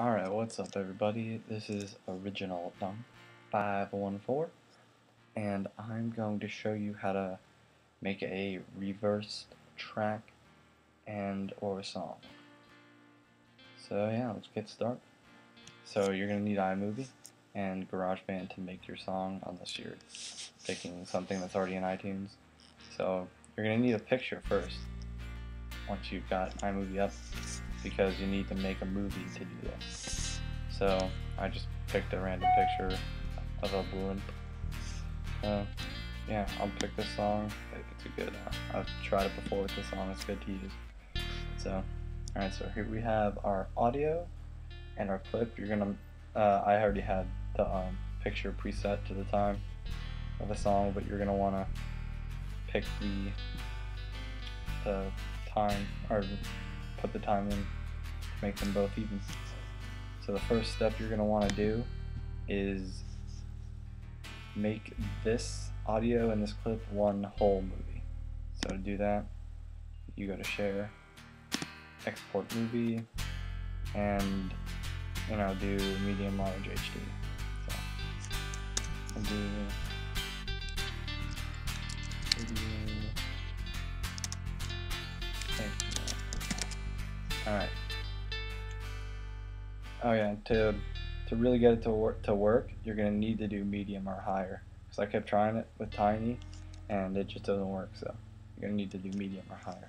Alright, what's up everybody? This is Original Dumb 514 and I'm going to show you how to make a reversed track and or a song. So yeah, let's get started. So you're going to need iMovie and GarageBand to make your song unless you're picking something that's already in iTunes. So you're going to need a picture first once you've got iMovie up because you need to make a movie to do this. So I just picked a random picture of a blimp. So yeah, I'll pick this song. It's a good. Uh, I've tried it before with this song. It's good to use. So alright, so here we have our audio and our clip. You're gonna. Uh, I already had the um, picture preset to the time of the song, but you're gonna wanna pick the the time or put the time in to make them both even. So the first step you're going to want to do is make this audio and this clip one whole movie. So to do that, you go to share, export movie, and you know do medium large HD. So I'll do All right. Oh yeah, to to really get it to work to work, you're gonna need to do medium or higher. Cause I kept trying it with tiny, and it just doesn't work. So you're gonna need to do medium or higher.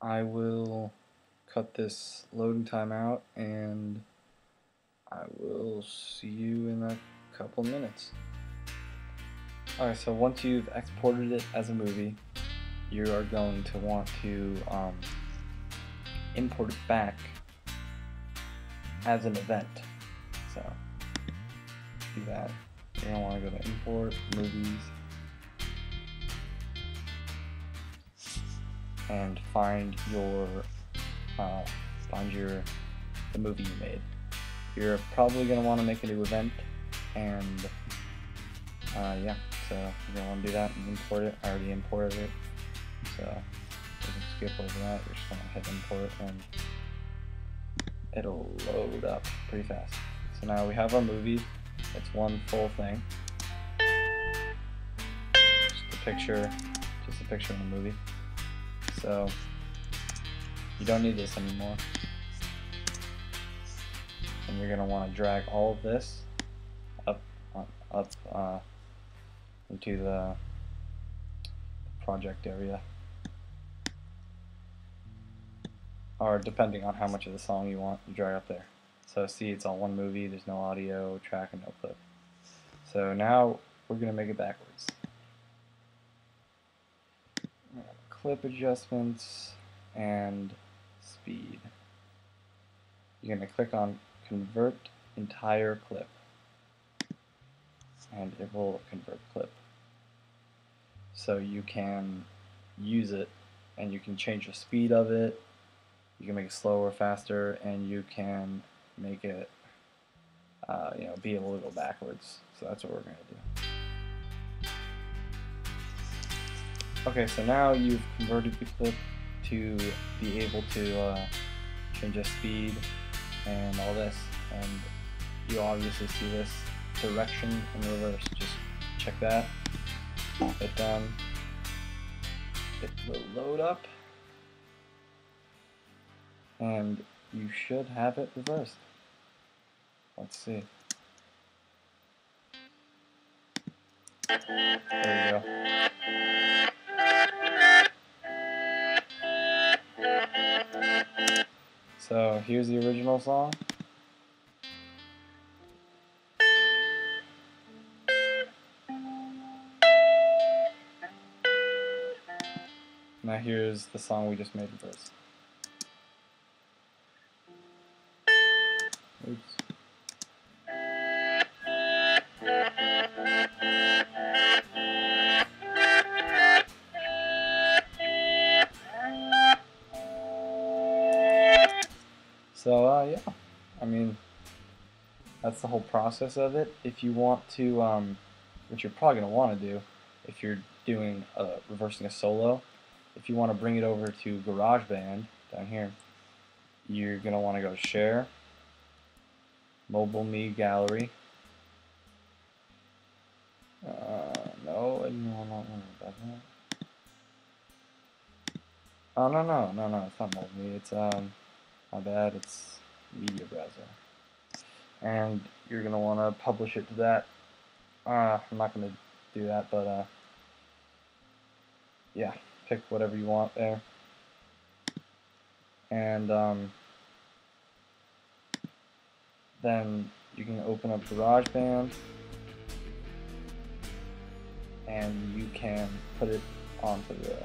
I will cut this loading time out, and I will see you in a couple minutes. Alright, so once you've exported it as a movie, you are going to want to um, import it back as an event. So, do that. You're going to want to go to Import, Movies, and find your, uh, find your, the movie you made. You're probably going to want to make a new event, and uh, yeah. So you're gonna want to do that and import it. I already imported it, so you can skip over that. You're just gonna hit import and it'll load up pretty fast. So now we have our movie. It's one full thing. Just a picture, just a picture of the movie. So you don't need this anymore. And you're gonna want to drag all of this up, up. Uh, into the project area. Or depending on how much of the song you want, you drag up there. So see, it's all one movie, there's no audio, track, and no clip. So now we're going to make it backwards. Clip adjustments and speed. You're going to click on convert entire clip and it will convert clip. So you can use it and you can change the speed of it, you can make it slower, faster, and you can make it uh, you know, be able to go backwards. So that's what we're going to do. Okay, so now you've converted the clip to be able to uh, change the speed and all this, and you obviously see this direction in reverse. Just check that. Hit done. Um, it will load up. And you should have it reversed. Let's see. There you go. So here's the original song. Now here's the song we just made with this. Oops. So, uh, yeah, I mean, that's the whole process of it. If you want to, um, which you're probably going to want to do, if you're doing, uh, reversing a solo, if you want to bring it over to GarageBand down here, you're going to want to go Share, Mobile Me Gallery. Uh, no, no, no, no, not. Oh no no no no it's not Mobile Me. It's um my bad. It's Media Browser, and you're gonna want to publish it to that. Uh, I'm not gonna do that, but uh, yeah, pick whatever you want there, and um, then you can open up GarageBand and you can put it onto the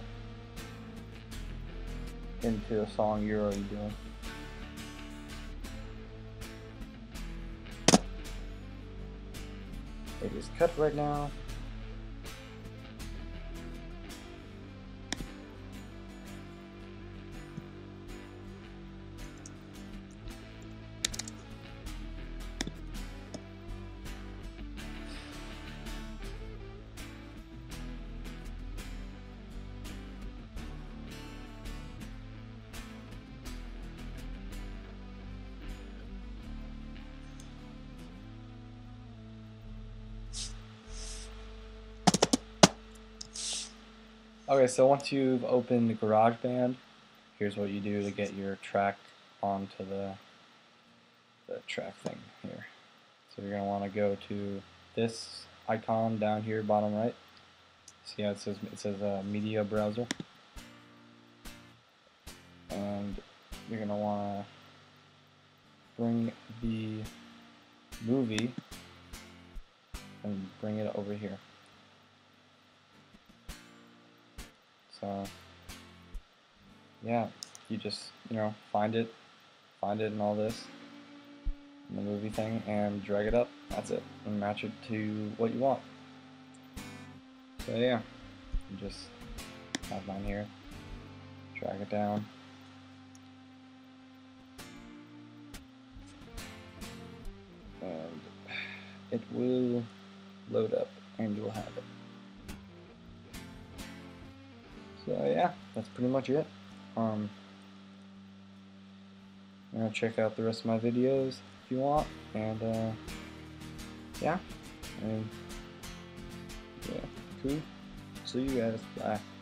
into a song you're already doing. It is cut right now. Okay, so once you've opened GarageBand, here's what you do to get your track onto the, the track thing here. So you're going to want to go to this icon down here, bottom right. See how it says it says uh, Media Browser, and you're going to want to bring the movie and bring it over here. So yeah, you just you know find it, find it in all this, in the movie thing, and drag it up. That's it, and match it to what you want. So yeah, you just have mine here, drag it down. And it will load up and you'll have it. So yeah, that's pretty much it. Um, you know, check out the rest of my videos if you want, and uh, yeah, and yeah, cool. See you guys. Bye.